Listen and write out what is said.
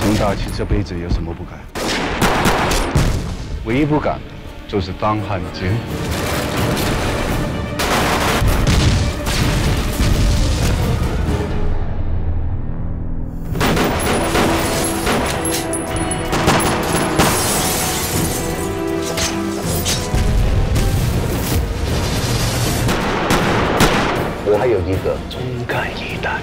程大这辈子有什么不敢？唯一不敢，就是当汉奸。我还有一个忠肝义胆。